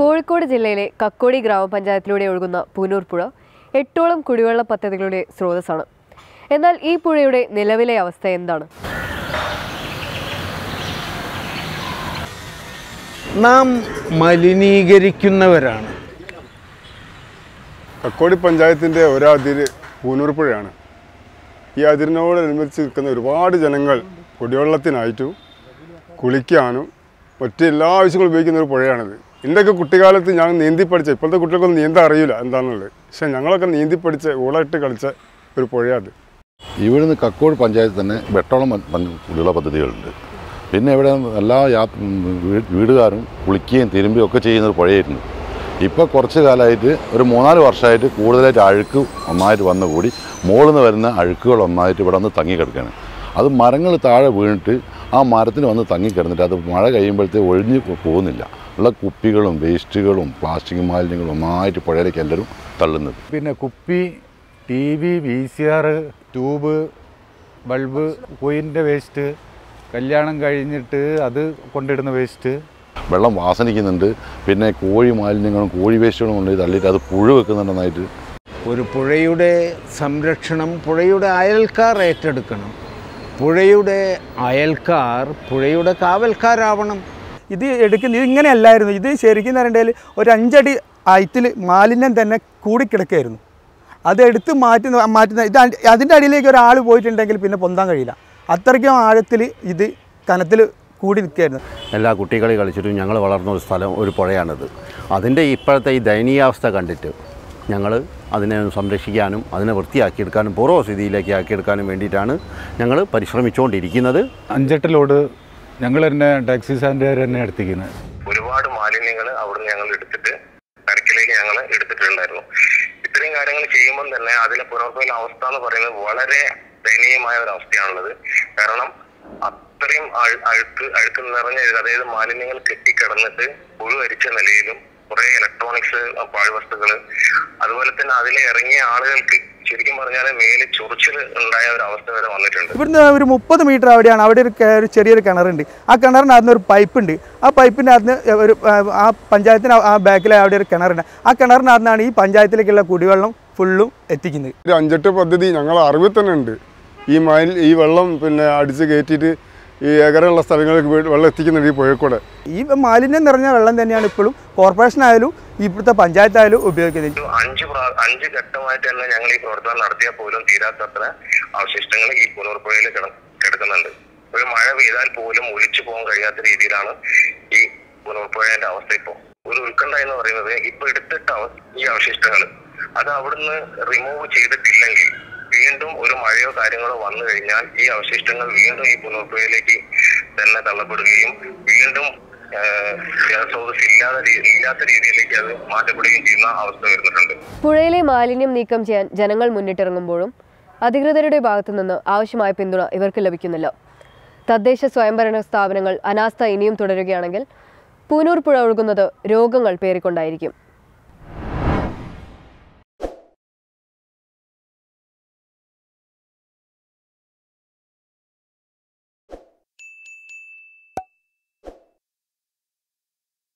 കോഴിക്കോട് ജില്ലയിലെ കക്കോടി ഗ്രാമപഞ്ചായത്തിലൂടെ ഒഴുകുന്ന പൂനൂർ പുഴ എട്ടോളം കുടിവെള്ള പദ്ധതികളുടെ സ്രോതസ്സാണ്. എന്നാൽ ഈ പുഴയുടെ നിലവിലെ അവസ്ഥ എന്താണ്? നാം മലിനീകരിക്കുന്നവരാണ്. കക്കോടി പഞ്ചായത്തിന്റെ ഒരതിര് പൂനൂർ പുഴയാണ്. ഈ അതിരിനോടനുബന്ധിച്ച് നിൽക്കുന്ന ഒരുപാട് ജനങ്ങൾ കുടിവെള്ളത്തിനായിട്ടും കുളിക്കാനും മറ്റെല്ലാ ആവശ്യങ്ങളും ഉപയോഗിക്കുന്ന ഒരു പുഴയാണിത്. എന്റെയൊക്കെ കുട്ടിക്കാലത്ത് ഞാൻ നീന്തി പഠിച്ച ഇപ്പോഴത്തെ കുട്ടികൾക്കൊന്നും നീന്താൻ അറിയില്ല എന്താണെന്നുള്ളത് പക്ഷേ ഞങ്ങളൊക്കെ നീന്തി പഠിച്ച ഊളയിട്ട് കളിച്ച ഒരു പുഴയാണ് ഇവിടുന്ന് കക്കോട് പഞ്ചായത്ത് തന്നെ വെട്ടോളം കുടിവെള്ള പദ്ധതികളുണ്ട്. പിന്നെ ഇവിടെ എല്ലാ യാ വീടുകാരും കുളിക്കുകയും തിരുമ്പുകയും ഒക്കെ ചെയ്യുന്ന ഒരു പുഴയായിരുന്നു. ഇപ്പോൾ കുറച്ച് കാലമായിട്ട് ഒരു മൂന്നാൽ വർഷമായിട്ട് കൂടുതലായിട്ട് അഴുക്ക് ഒന്നായിട്ട് വന്നു കൂടി മുകളിൽ നിന്ന് വരുന്ന അഴുക്കുകൾ ഒന്നായിട്ട് ഇവിടെ വന്ന് തങ്ങിക്കിടക്കുകയാണ് അത് മരങ്ങൾ താഴെ വീണിട്ട് ആ മരത്തിന് വന്ന് തങ്ങിക്കിടന്നിട്ട് അത് മഴ കഴിയുമ്പോഴത്തേ ഒഴിഞ്ഞ് പോകുന്നില്ല. ഉള്ള കുപ്പികളും വേസ്റ്റുകളും പ്ലാസ്റ്റിക് മാലിന്യങ്ങളും ഒന്നായിട്ട് പുഴയിലേക്ക് എല്ലാവരും തള്ളുന്നത്. പിന്നെ കുപ്പി T V V C R tube bulb കോയിന്റെ waste കല്യാണം കഴിഞ്ഞിട്ട് അത് കൊണ്ടിടുന്ന വേസ്റ്റ്. വെള്ളം വാസനിക്കുന്നുണ്ട്. പിന്നെ കോഴി മാലിന്യങ്ങളും കോഴി വേസ്റ്റുകളും ഉണ്ട് തള്ളിയിട്ട് അത് പുഴ വെക്കുന്നുണ്ടെന്നായിട്ട്. ഒരു പുഴയുടെ സംരക്ഷണം പുഴയുടെ അയൽക്കാർ ഏറ്റെടുക്കണം. പുഴയുടെ അയൽക്കാർ പുഴയുടെ കാവൽക്കാരാവണം. ഇത് എടുക്കുന്ന ഇത് ഇങ്ങനെയല്ലായിരുന്നു. ഇത് ശരിക്കും പറയേണ്ടതിൽ ഒരു അഞ്ചടി ഹൈറ്റിൽ മാലിന്യം തന്നെ കൂടിക്കിടക്കായിരുന്നു അത് എടുത്ത് മാറ്റുന്ന മാറ്റുന്ന ഇത് അതിന്റെ അടിയിലേക്ക് ഒരാൾ പോയിട്ടുണ്ടെങ്കിൽ പിന്നെ പൊന്താൻ കഴിയില്ല. അത്രയ്ക്കും ആഴത്തിൽ ഇത് കനത്തിൽ കൂടി നിൽക്കുകയായിരുന്നു. എല്ലാ കുട്ടികളെ കളിച്ചിട്ടും ഞങ്ങൾ വളർന്ന ഒരു സ്ഥലം ഒരു പുഴയാണിത്. അതിന്റെ ഇപ്പോഴത്തെ ഈ ദയനീയാവസ്ഥ കണ്ടിട്ട് ഞങ്ങൾ അതിനെ സംരക്ഷിക്കാനും അതിനെ വൃത്തിയാക്കിയെടുക്കാനും പൂർവസ്ഥിതിയിലേക്ക് ആക്കിയെടുക്കാനും വേണ്ടിയിട്ടാണ് ഞങ്ങൾ പരിശ്രമിച്ചുകൊണ്ടിരിക്കുന്നത്. അഞ്ചെട്ട് ലോഡ് ഞങ്ങൾ തന്നെ ടാക്സി സ്റ്റാൻഡുകാർ തന്നെ എടുത്തിരിക്കുന്നത് ഒരുപാട് മാലിന്യങ്ങൾ അവിടെ ഞങ്ങൾ എടുത്തിട്ട് കരക്കിലേക്ക് ഞങ്ങൾ എടുത്തിട്ടുണ്ടായിരുന്നു. ഇത്രയും കാര്യങ്ങൾ ചെയ്യുമ്പോൾ തന്നെ അതിലെ പുനർപ്പയിലെ അവസ്ഥ എന്ന് പറയുന്നത് വളരെ ദയനീയമായ ഒരു അവസ്ഥയാണുള്ളത്. കാരണം അത്രയും അഴു- അഴുക്ക് അഴുക്ക് നിറഞ്ഞ അതായത് മാലിന്യങ്ങൾ കെട്ടിക്കിടന്നിട്ട് പുഴുവരിച്ച നിലയിലും കുറെ ഇലക്ട്രോണിക്സ് പാഴ്വസ്തുക്കൾ അതുപോലെ തന്നെ അതിലെ ഇറങ്ങിയ ആളുകൾക്ക് ശരിക്കും പറഞ്ഞാൽ മേലിൽ ചൊറിച്ചിൽ ഉണ്ടായ ഒരു അവസ്ഥ വരെ വന്നിട്ടുണ്ട്. ഇവിടുന്ന് ഒരു മുപ്പത് മീറ്റർ അവിടെയാണ്. അവിടെ ഒരു ചെറിയൊരു കിണറുണ്ട്. ആ കിണറിനകത്ത് ഒരു പൈപ്പ് ഉണ്ട് ആ പൈപ്പിന്റെ അകത്ത് ഒരു ആ, ആ പഞ്ചായത്തിന് ആ ബാക്കിൽ അവിടെ ഒരു കിണറുണ്ട്. ആ കിണറിനകത്താണ് ഈ പഞ്ചായത്തിലേക്കുള്ള കുടിവെള്ളം ഫുള്ളും എത്തിക്കുന്നത്. ഒരു അഞ്ചെട്ട് പദ്ധതി ഞങ്ങൾ അറിവിൽ തന്നെ ഉണ്ട്. ഈ മയിൽ ഈ വെള്ളം പിന്നെ അടിച്ച് കയറ്റിയിട്ട് ഈ ഏക്കറുള്ള സ്ഥലങ്ങളിൽ വെള്ളം എത്തിക്കുന്നുണ്ട് ഈ പുഴക്കൂടെ ഈ മാലിന്യം നിറഞ്ഞ വെള്ളം തന്നെയാണ് ഇപ്പോഴും കോർപ്പറേഷൻ ആയാലും ഇവിടുത്തെ പഞ്ചായത്തായാലും ഉപയോഗിക്കുന്നത്. അഞ്ച് അഞ്ച് ഘട്ടമായിട്ടല്ല തന്നെ ഞങ്ങൾ ഈ പ്രവർത്തനം നടത്തിയാൽ പോലും തീരാത്തത്ര അവശിഷ്ടങ്ങൾ ഈ പുനർപ്പുഴയിൽ കിട- കിടക്കുന്നുണ്ട്. ഒരു മഴ പെയ്താൽ പോലും ഒഴിച്ചു പോകാൻ കഴിയാത്ത രീതിയിലാണ് ഈ പുനർപ്പുഴയുടെ അവസ്ഥ ഇപ്പോൾ. ഒരു ഉത്കണ്ഠ എന്ന് പറയുന്നത് ഇപ്പൊ എടുത്തിട്ട ഈ അവശിഷ്ടങ്ങൾ. അത് അവിടുന്ന് റിമൂവ് ചെയ്തിട്ടില്ലെങ്കിൽ വീണ്ടും ഒരു മഴയോ കാര്യങ്ങളോ വന്നു കഴിഞ്ഞാൽ ഈ അവശിഷ്ടങ്ങൾ വീണ്ടും ഈ പുനർപ്പുഴയിലേക്ക് തന്നെ തള്ളപ്പെടുകയും വീണ്ടും രീതിയിലേക്ക് അത് പുഴയിലെ മാലിന്യം നീക്കം ചെയ്യാൻ ജനങ്ങൾ മുന്നിട്ടിറങ്ങുമ്പോഴും അധികൃതരുടെ ഭാഗത്തുനിന്ന് ആവശ്യമായ പിന്തുണ ഇവർക്ക് ലഭിക്കുന്നില്ല. തദ്ദേശ സ്വയംഭരണ സ്ഥാപനങ്ങൾ അനാസ്ഥ ഇനിയും തുടരുകയാണെങ്കിൽ പൂനൂർ പുഴ ഒഴുകുന്നത് രോഗങ്ങൾ പേറിക്കൊണ്ടായിരിക്കും.